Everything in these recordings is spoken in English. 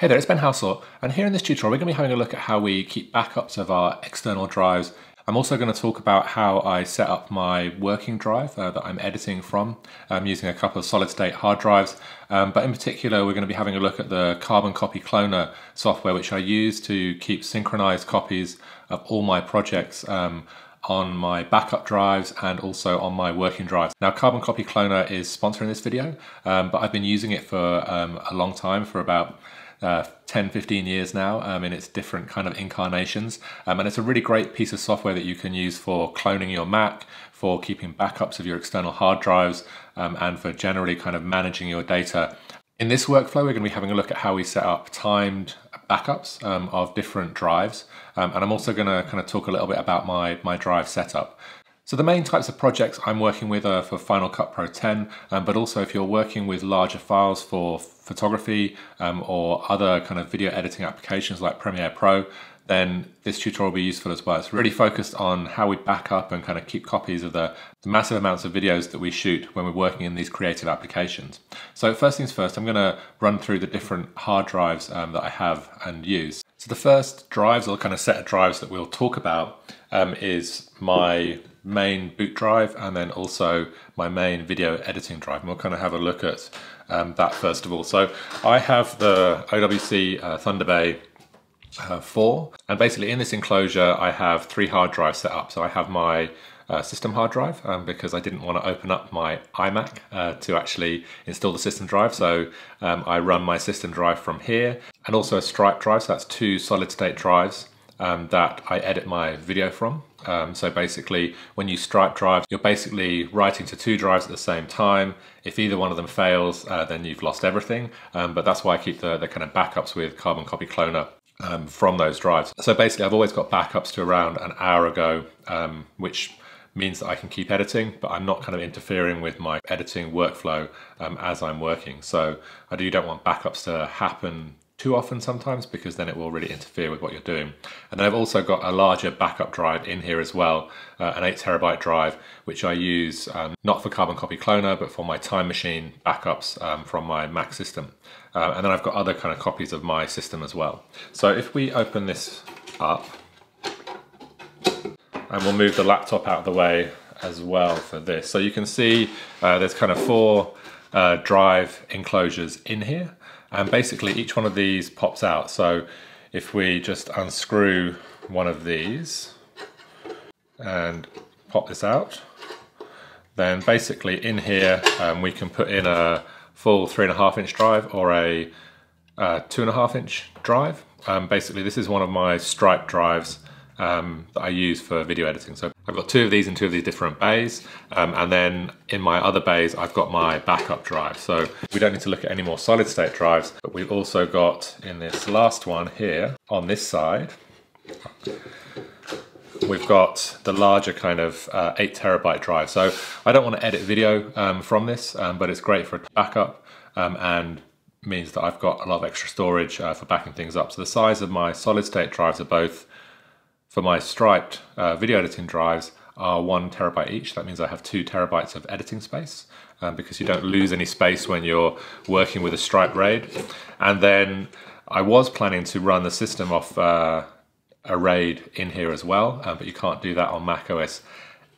Hey there, it's Ben Halsall, and here in this tutorial we're going to be having a look at how we keep backups of our external drives. I'm also going to talk about how I set up my working drive uh, that I'm editing from um, using a couple of solid state hard drives, um, but in particular we're going to be having a look at the Carbon Copy Cloner software which I use to keep synchronized copies of all my projects um, on my backup drives and also on my working drives. Now Carbon Copy Cloner is sponsoring this video, um, but I've been using it for um, a long time, for about uh, 10, 15 years now um, in its different kind of incarnations. Um, and it's a really great piece of software that you can use for cloning your Mac, for keeping backups of your external hard drives, um, and for generally kind of managing your data. In this workflow, we're going to be having a look at how we set up timed backups um, of different drives. Um, and I'm also going to kind of talk a little bit about my, my drive setup. So the main types of projects I'm working with are for Final Cut Pro 10, um, but also if you're working with larger files for photography um, or other kind of video editing applications like Premiere Pro, then this tutorial will be useful as well. It's really focused on how we back up and kind of keep copies of the, the massive amounts of videos that we shoot when we're working in these creative applications. So first things first, I'm going to run through the different hard drives um, that I have and use. So the first drives or kind of set of drives that we'll talk about um, is my main boot drive and then also my main video editing drive. And we'll kind of have a look at um, that first of all. So I have the OWC uh, ThunderBay uh, 4 and basically in this enclosure I have three hard drives set up. So I have my uh, system hard drive um, because I didn't want to open up my iMac uh, to actually install the system drive. So um, I run my system drive from here and also a Stripe drive. So that's two solid state drives um, that I edit my video from. Um, so basically, when you stripe drives, you're basically writing to two drives at the same time. If either one of them fails, uh, then you've lost everything. Um, but that's why I keep the, the kind of backups with Carbon Copy Cloner um, from those drives. So basically, I've always got backups to around an hour ago, um, which means that I can keep editing, but I'm not kind of interfering with my editing workflow um, as I'm working. So I do don't want backups to happen too often sometimes because then it will really interfere with what you're doing. And then I've also got a larger backup drive in here as well, uh, an 8 terabyte drive, which I use um, not for Carbon Copy Cloner, but for my Time Machine backups um, from my Mac system. Uh, and then I've got other kind of copies of my system as well. So if we open this up, and we'll move the laptop out of the way as well for this. So you can see uh, there's kind of four uh, drive enclosures in here. And basically each one of these pops out. So if we just unscrew one of these and pop this out, then basically in here um, we can put in a full three and a half inch drive or a uh, two and a half inch drive. Um, basically this is one of my stripe drives um, that I use for video editing. So I've got two of these in two of these different bays. Um, and then in my other bays, I've got my backup drive. So we don't need to look at any more solid state drives, but we've also got in this last one here on this side, we've got the larger kind of uh, eight terabyte drive. So I don't want to edit video um, from this, um, but it's great for backup um, and means that I've got a lot of extra storage uh, for backing things up. So the size of my solid state drives are both for my striped uh, video editing drives are one terabyte each. That means I have two terabytes of editing space um, because you don't lose any space when you're working with a stripe RAID. And then I was planning to run the system off uh, a RAID in here as well, um, but you can't do that on Mac OS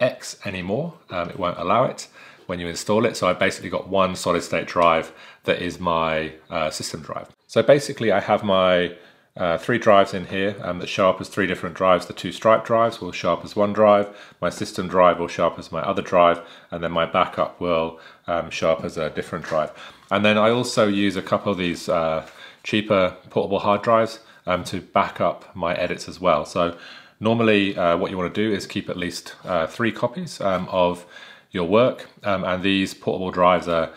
X anymore. Um, it won't allow it when you install it. So I basically got one solid state drive that is my uh, system drive. So basically I have my uh, three drives in here um, that show up as three different drives. The two stripe drives will show up as one drive, my system drive will show up as my other drive, and then my backup will um, show up as a different drive. And then I also use a couple of these uh, cheaper portable hard drives um, to back up my edits as well. So normally uh, what you want to do is keep at least uh, three copies um, of your work, um, and these portable drives are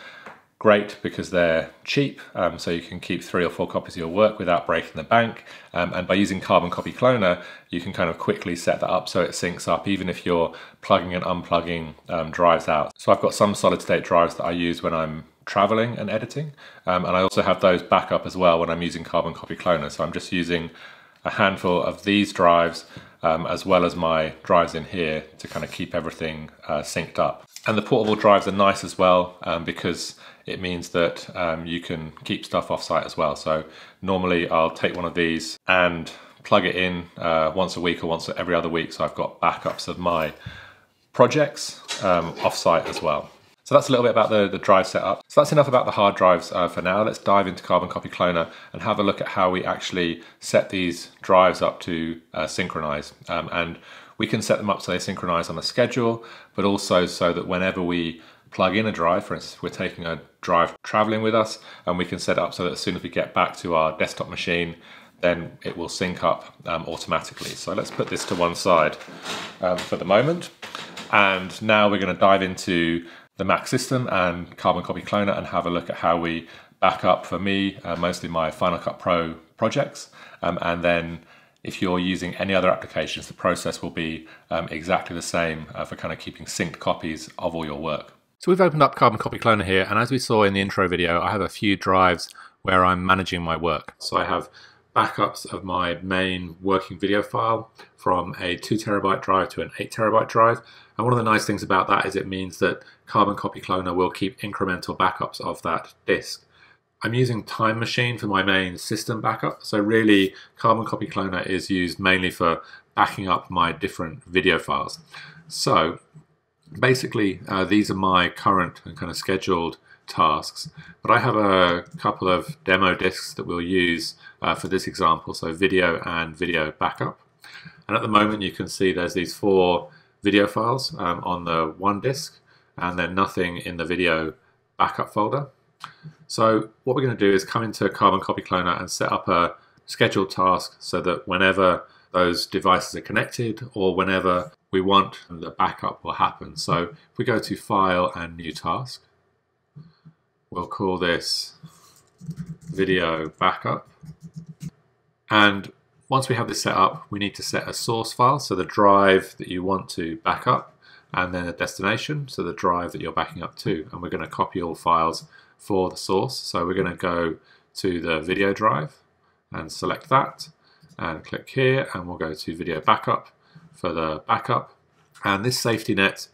great because they're cheap, um, so you can keep three or four copies of your work without breaking the bank. Um, and by using Carbon Copy Cloner, you can kind of quickly set that up so it syncs up even if you're plugging and unplugging um, drives out. So I've got some solid state drives that I use when I'm traveling and editing, um, and I also have those backup as well when I'm using Carbon Copy Cloner. So I'm just using a handful of these drives um, as well as my drives in here to kind of keep everything uh, synced up. And the portable drives are nice as well um, because it means that um, you can keep stuff offsite as well. So normally I'll take one of these and plug it in uh, once a week or once every other week. So I've got backups of my projects um, offsite as well. So that's a little bit about the, the drive setup. So that's enough about the hard drives uh, for now. Let's dive into Carbon Copy Cloner and have a look at how we actually set these drives up to uh, synchronize. Um, and we can set them up so they synchronize on a schedule, but also so that whenever we plug in a drive, for instance, we're taking a drive traveling with us, and we can set up so that as soon as we get back to our desktop machine, then it will sync up um, automatically. So let's put this to one side um, for the moment. And now we're going to dive into the Mac system and Carbon Copy Cloner and have a look at how we back up for me, uh, mostly my Final Cut Pro projects. Um, and then if you're using any other applications, the process will be um, exactly the same uh, for kind of keeping synced copies of all your work. So we've opened up Carbon Copy Cloner here, and as we saw in the intro video, I have a few drives where I'm managing my work. So I have backups of my main working video file from a 2 terabyte drive to an 8 terabyte drive. And one of the nice things about that is it means that Carbon Copy Cloner will keep incremental backups of that disk. I'm using Time Machine for my main system backup. So really, Carbon Copy Cloner is used mainly for backing up my different video files. So basically, uh, these are my current and kind of scheduled tasks. But I have a couple of demo disks that we'll use uh, for this example, so video and video backup. And at the moment you can see there's these four video files um, on the one disk and then nothing in the video backup folder. So what we're going to do is come into Carbon Copy Cloner and set up a scheduled task so that whenever those devices are connected or whenever we want the backup will happen. So if we go to File and New Task, we'll call this Video Backup. And once we have this set up, we need to set a source file, so the drive that you want to back up, and then a destination, so the drive that you're backing up to. And we're going to copy all files for the source. So we're going to go to the video drive and select that and click here and we'll go to video backup for the backup. And this safety net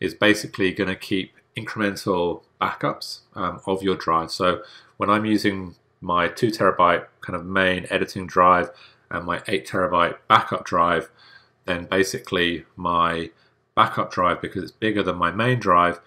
is basically going to keep incremental backups um, of your drive. So when I'm using my two terabyte kind of main editing drive and my eight terabyte backup drive, then basically my backup drive, because it's bigger than my main drive,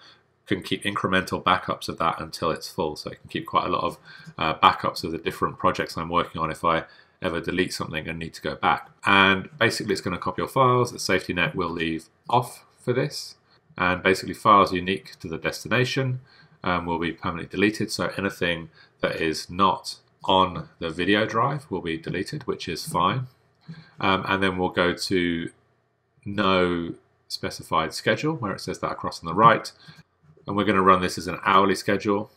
can keep incremental backups of that until it's full. So it can keep quite a lot of uh, backups of the different projects I'm working on if I ever delete something and need to go back. And basically it's going to copy your files. The safety net will leave off for this. And basically files unique to the destination um, will be permanently deleted. So anything that is not on the video drive will be deleted, which is fine. Um, and then we'll go to no specified schedule where it says that across on the right. And we're going to run this as an hourly schedule.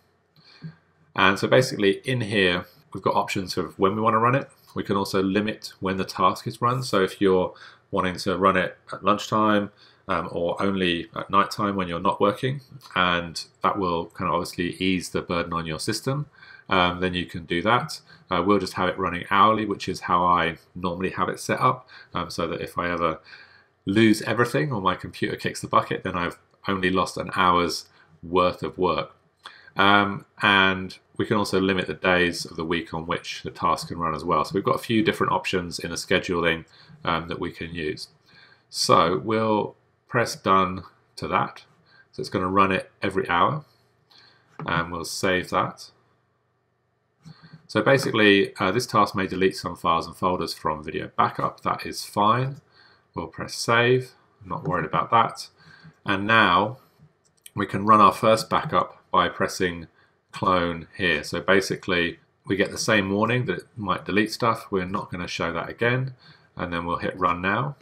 And so basically in here, we've got options of when we want to run it. We can also limit when the task is run. So if you're wanting to run it at lunchtime um, or only at night time when you're not working, and that will kind of obviously ease the burden on your system, um, then you can do that. Uh, we'll just have it running hourly, which is how I normally have it set up, um, so that if I ever lose everything or my computer kicks the bucket, then I've only lost an hour's worth of work. Um, and we can also limit the days of the week on which the task can run as well. So we've got a few different options in the scheduling um, that we can use. So we'll press done to that. So it's going to run it every hour and we'll save that. So basically, uh, this task may delete some files and folders from video backup. That is fine. We'll press save. I'm not worried about that. And now we can run our first backup by pressing clone here. So basically, we get the same warning that it might delete stuff. We're not going to show that again. And then we'll hit run now.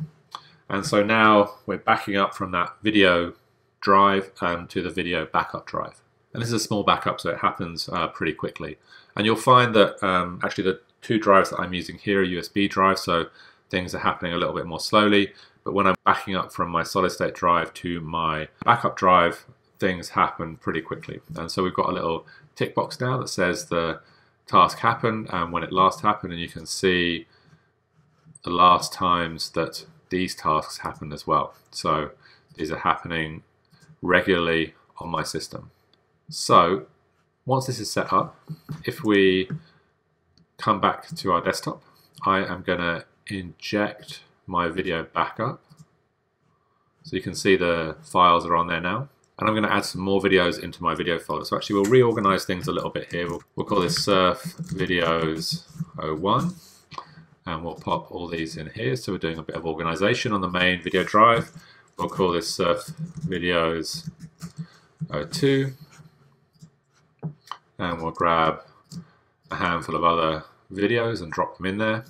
And so now we're backing up from that video drive um, to the video backup drive. And this is a small backup, so it happens uh, pretty quickly. And you'll find that um, actually the two drives that I'm using here are USB drives, so things are happening a little bit more slowly. But when I'm backing up from my solid state drive to my backup drive, things happen pretty quickly. And so we've got a little tick box now that says the task happened and when it last happened, and you can see the last times that these tasks happen as well. So these are happening regularly on my system. So once this is set up, if we come back to our desktop, I am going to inject my video backup. So you can see the files are on there now. And I'm going to add some more videos into my video folder. So actually we'll reorganize things a little bit here. We'll, we'll call this Surf Videos 01. And we'll pop all these in here. So we're doing a bit of organization on the main video drive. We'll call this Surf Videos 02. And we'll grab a handful of other videos and drop them in there.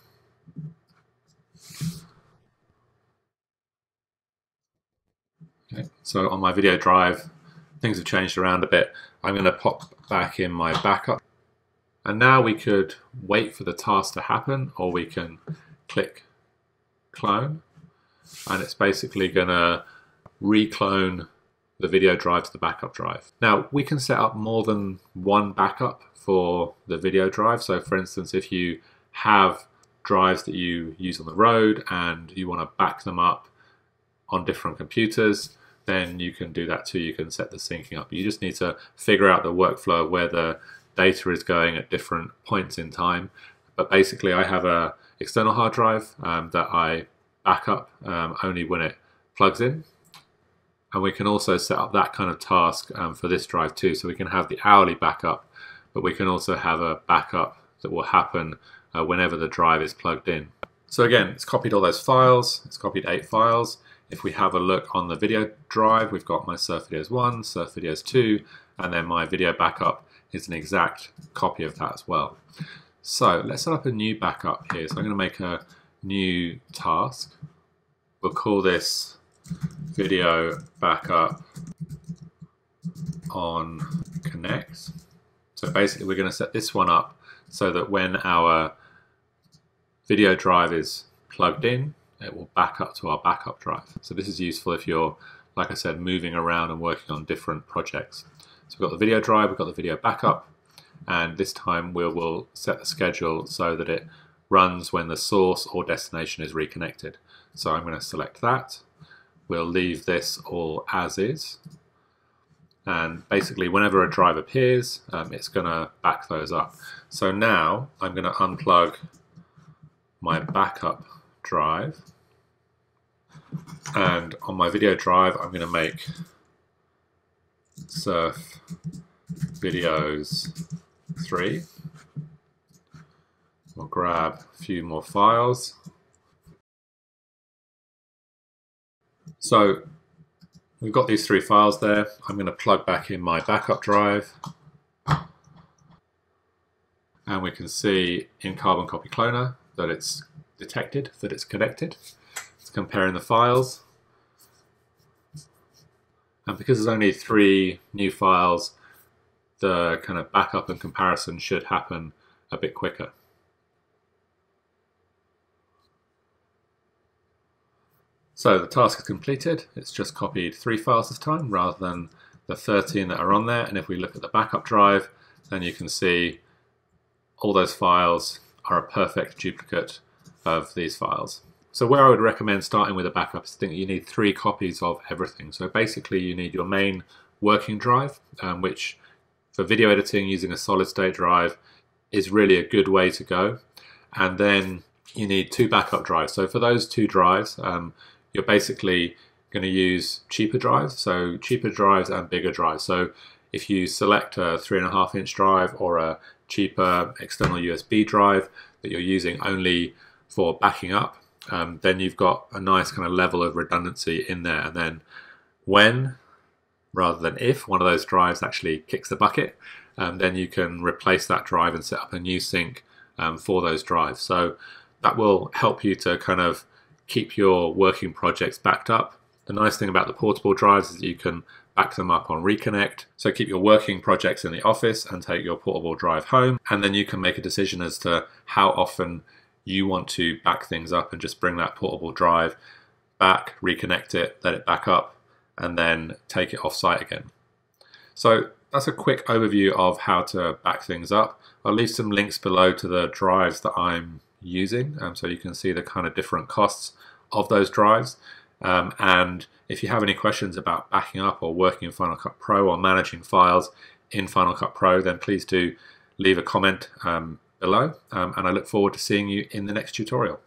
So on my video drive, things have changed around a bit. I'm going to pop back in my backup. And now we could wait for the task to happen, or we can click clone. And it's basically going to reclone the video drive to the backup drive. Now, we can set up more than one backup for the video drive. So for instance, if you have drives that you use on the road and you want to back them up on different computers, then you can do that too. You can set the syncing up. You just need to figure out the workflow where the data is going at different points in time. But basically, I have a external hard drive um, that I back up um, only when it plugs in. And we can also set up that kind of task um, for this drive too. So we can have the hourly backup but we can also have a backup that will happen uh, whenever the drive is plugged in. So again, it's copied all those files, it's copied eight files. If we have a look on the video drive, we've got my Surf Videos 1, Surf Videos 2, and then my video backup is an exact copy of that as well. So let's set up a new backup here. So I'm going to make a new task. We'll call this video backup on connect. So basically we're going to set this one up so that when our video drive is plugged in, it will back up to our backup drive. So this is useful if you're, like I said, moving around and working on different projects. So we've got the video drive, we've got the video backup, and this time we will set the schedule so that it runs when the source or destination is reconnected. So I'm going to select that. We'll leave this all as is. And basically, whenever a drive appears, um, it's going to back those up. So now I'm going to unplug my backup drive. And on my video drive, I'm going to make surf videos 3. We'll grab a few more files. So We've got these three files there. I'm going to plug back in my backup drive. And we can see in Carbon Copy Cloner that it's detected, that it's connected. It's comparing the files. And because there's only three new files, the kind of backup and comparison should happen a bit quicker. So the task is completed. It's just copied three files this time rather than the 13 that are on there. And if we look at the backup drive, then you can see all those files are a perfect duplicate of these files. So where I would recommend starting with a backup is think you need three copies of everything. So basically you need your main working drive, um, which for video editing using a solid state drive is really a good way to go. And then you need two backup drives. So for those two drives, um, you're basically going to use cheaper drives, so cheaper drives and bigger drives. So if you select a three and a half inch drive or a cheaper external USB drive that you're using only for backing up, um, then you've got a nice kind of level of redundancy in there. And then when, rather than if, one of those drives actually kicks the bucket, um, then you can replace that drive and set up a new sync um, for those drives. So that will help you to kind of keep your working projects backed up. The nice thing about the portable drives is that you can back them up on Reconnect. So keep your working projects in the office and take your portable drive home. And then you can make a decision as to how often you want to back things up and just bring that portable drive back, reconnect it, let it back up, and then take it off site again. So that's a quick overview of how to back things up. I'll leave some links below to the drives that I'm using. Um, so you can see the kind of different costs of those drives. Um, and if you have any questions about backing up or working in Final Cut Pro or managing files, in Final Cut Pro, then please do leave a comment um, below. Um, and I look forward to seeing you in the next tutorial.